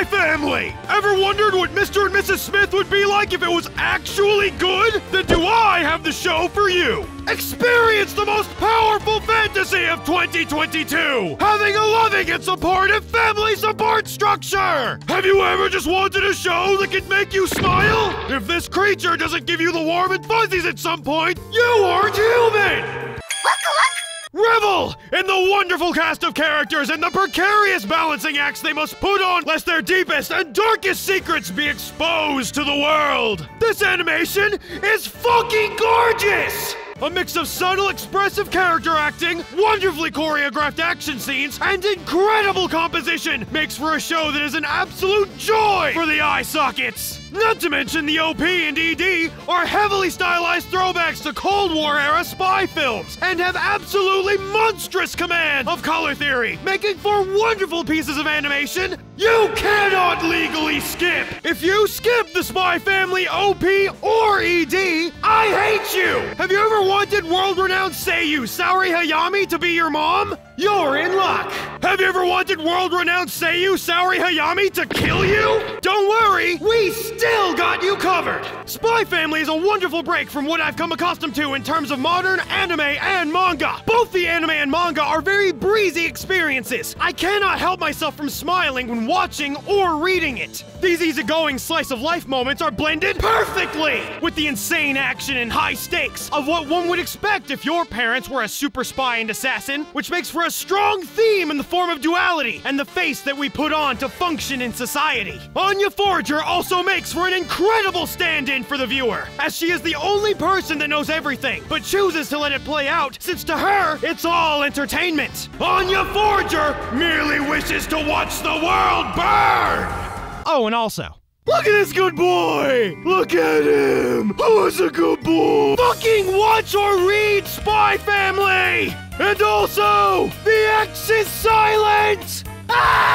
Spy Family! Ever wondered what Mr. and Mrs. Smith would be like if it was actually good? Then do I have the show for you! Experience the most powerful fantasy of 2022! Having a loving and supportive family support structure! Have you ever just wanted a show that can make you smile? If this creature doesn't give you the warm and fuzzies at some point, you aren't human! Revel in the wonderful cast of characters and the precarious balancing acts they must put on lest their deepest and darkest secrets be exposed to the world. This animation is fucking gorgeous! A mix of subtle, expressive character acting, wonderfully choreographed action scenes, and incredible composition makes for a show that is an absolute joy for the eye sockets. Not to mention the OP and ED are heavily stylized throwbacks to Cold War era spy films and have absolutely monstrous command of color theory, making for wonderful pieces of animation you cannot legally skip. If you skip the Spy Family OP or ED, I hate you. Have you ever wanted world-renowned Seiyu Saori Hayami to be your mom? You're in luck. Have you ever wanted world-renowned Seiyu Saori Hayami to kill you? Spy Family is a wonderful break from what I've come accustomed to in terms of modern anime and manga. Both the anime and manga are very breezy experiences. I cannot help myself from smiling when watching or reading it. These easygoing slice of life moments are blended perfectly with the insane action and high stakes of what one would expect if your parents were a super spy and assassin, which makes for a strong theme in the form of duality and the face that we put on to function in society. Anya Forger also makes for an incredible stand-in for the viewer, as she is the only person that knows everything, but chooses to let it play out since to her, it's all entertainment. Anya Forger merely wishes to watch the world burn! Oh, and also, Look at this good boy! Look at him! Who's a good boy? Fucking watch or read, Spy Family! And also, the X is silent! Ah!